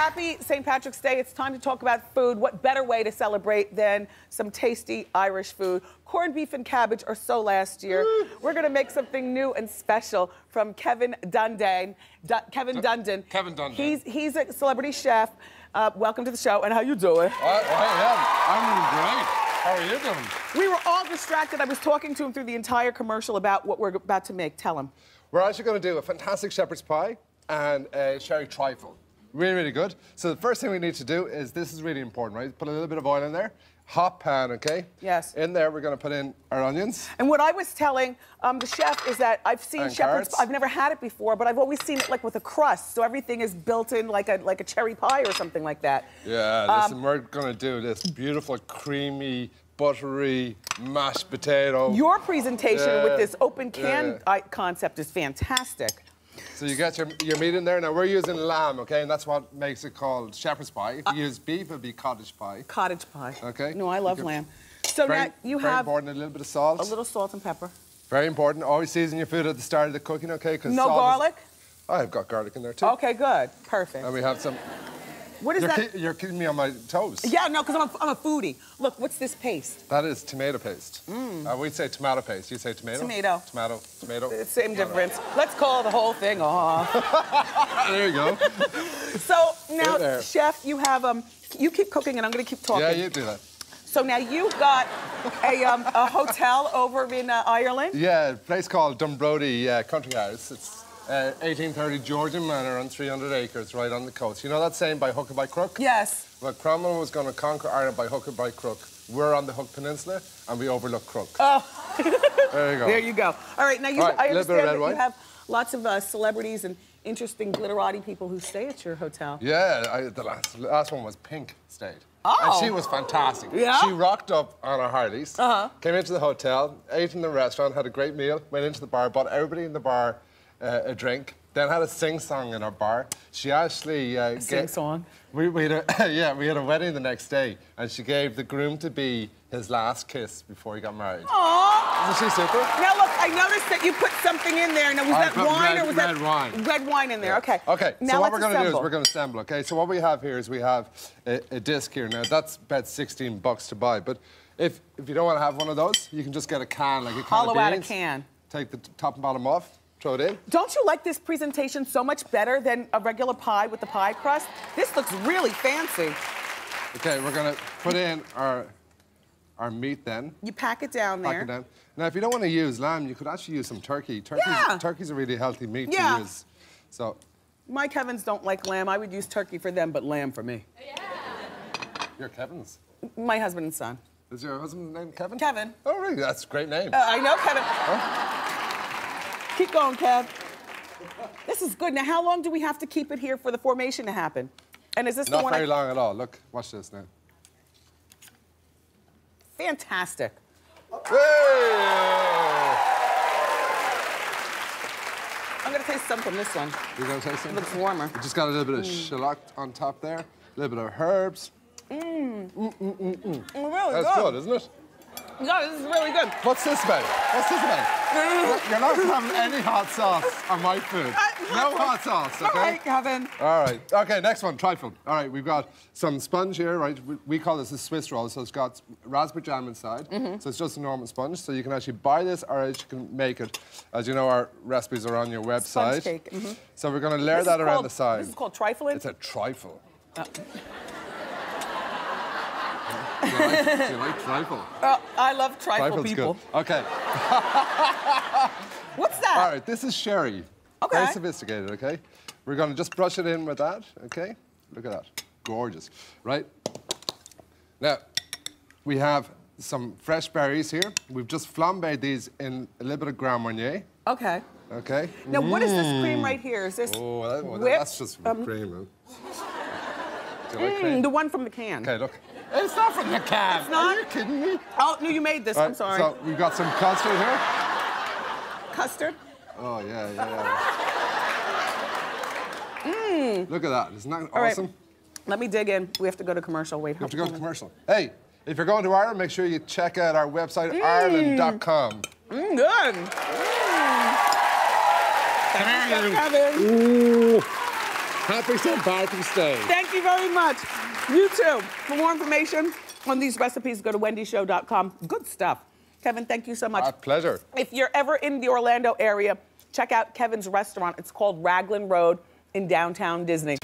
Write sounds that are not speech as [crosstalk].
Happy St. Patrick's Day. It's time to talk about food. What better way to celebrate than some tasty Irish food? Corned beef and cabbage are so last year. We're going to make something new and special from Kevin Dundon. Du- Kevin Dundon. Kevin Dundon. He's, he's a celebrity chef. Uh, welcome to the show, and how you doing? I, I am. I'm great. How are you doing? We were all distracted. I was talking to him through the entire commercial about what we're about to make. Tell him. We're actually going to do a fantastic shepherd's pie and a sherry trifle. Really, really good. So the first thing we need to do is, this is really important, right? Put a little bit of oil in there. Hot pan, okay? Yes. In there, we're going to put in our onions. And what I was telling um, the chef is that I've seen And shepherd's. carrots. I've never had it before, but I've always seen it like with a crust, so everything is built in like a like a cherry pie or something like that. Yeah, Um, listen, we're going to do this beautiful, creamy, buttery mashed potato. Your presentation Yeah, with this open can yeah. Concept is fantastic. So you get your, your meat in there. Now, we're using lamb, okay? And that's what makes it called shepherd's pie. If you uh, use beef, it'd be cottage pie. Cottage pie. Okay. No, I love can- lamb. So Very, now you very have important, a little bit of salt. a little salt and pepper. Very important. Always season your food at the start of the cooking, okay? 'Cause No salt is- garlic. Oh, I've got garlic in there too. Okay, good, perfect. And we have some. What is You're, that? ki- you're keeping me on my toes. Yeah, no, because I'm a, I'm a foodie. Look, what's this paste? That is tomato paste. Uh, we'd say tomato paste. You say tomato. Mm. Tomato. Tomato. Tomato. Same difference. Let's call the whole thing off. [laughs] there you go. [laughs] So now, chef, you have um, you keep cooking, and I'm gonna keep talking. yeah, you do that. So now you've got a, um, a hotel over in uh, Ireland. Yeah, a place called Dunbrody uh, Country House. It's uh, 1830 Georgian Manor on 300 acres right on the coast. You know that saying by hook or by crook? Yes. Well, Cromwell was going to conquer Ireland by hook or by crook. We're on the Hook Peninsula and we overlook Crook. Oh, [laughs] there you go. there you go. All right, now you, right, I a little bit understand that you have lots of uh, celebrities and interesting glitterati people who stay at your hotel. Yeah, I, the last, last one was Pink stayed. Oh. And she was fantastic. Yeah? She rocked up on her Harleys, Uh-huh. came into the hotel, ate in the restaurant, had a great meal, went into the bar, bought everybody in the bar uh, a drink, then had a sing-song in our bar. She actually... Uh, ga- sing-song? We, we had a, [laughs] yeah, we had a wedding the next day, and she gave the groom-to-be his last kiss before he got married. Aww. Isn't she super? Now look, I noticed that you put something in there. Now was I that wine red- or was that red wine. red wine in there? Okay. Okay, Now so what we're going to do is we're going to assemble, okay? So what we have here is we have a, a disc here. Now, that's about 16 bucks to buy, but if, if you don't want to have one of those, you can just get a can, like a can Hollow of out a can. Take the top and bottom off, throw it in. Don't you like this presentation so much better than a regular pie with the pie crust? This looks really fancy. Okay, we're going to put in our, our meat then. You pack it down there. Pack it down. Now, if you don't want to use lamb, you could actually use some turkey. Turkey's, Yeah. turkey's a really healthy meat Yeah. to use. So, My Kevins don't like lamb. I would use turkey for them, but lamb for me. you're Kevin's. My husband and son. Is your husband named Kevin? Kevin. Oh, really? That's a great name. Uh, I know, Kevin. Keep going, Kev. This is good. Now, how long do we have to keep it here for the formation to happen? And is this the Not one? very I... long at all. Look, watch this now. Fantastic. Hey! I'm gonna taste some from this one. You're gonna taste It some? looks warmer. We just got a little bit of mm. shallot on top there, a little bit of herbs. Mm, mm, mm really That's good, isn't it? No, this is really good. What's this about? What's this about? You're not having any hot sauce on my food. No hot sauce, [laughs] All okay? right, Kevin. All right. Okay, next one, trifle. All right, we've got some sponge here, right? We, call this a Swiss roll, so it's got raspberry jam inside. Mm-hmm. So it's just a normal sponge. So you can actually buy this, or you can make it. As you know, our recipes are on your website. Sponge cake, mhm. So we're going to layer This that around called- the side. This is called trifling. It's a trifle. Oh. [laughs] Do you like, do you like trifle? Uh, I love trifle Trifle's people. good. Okay. [laughs] What's that? All right, this is sherry. Okay. Very sophisticated, okay? We're going to just brush it in with that, okay? Look at that. Gorgeous, right? Now, we have some fresh berries here. We've just flambéed these in a little bit of Grand Marnier, Okay. okay? Now, what is this cream right here? Is this Oh, that, well, that's just um, cream. huh? Like mm, cream? the one from the can. Okay, look. It's not from the can. It's not? Are you kidding me? Oh, no, you made this. All I'm sorry. So we've got some custard here. Custard. Oh, yeah, yeah. [laughs] Mmm. Look at that. Isn't that Mm. All right. awesome? Let me dig in. We have to go to commercial. Wait. You have to go to commercial. Hey, if you're going to Ireland, make sure you check out our website, ireland.com. Mm, good. Mm. Come here, you. Kevin. Happy St. Patrick's Day. Thank you very much. You too. For more information on these recipes, go to wendyshow.com. Good stuff. Kevin, thank you so much. My pleasure. If you're ever in the Orlando area, check out Kevin's restaurant. It's called Raglan Road in downtown Disney.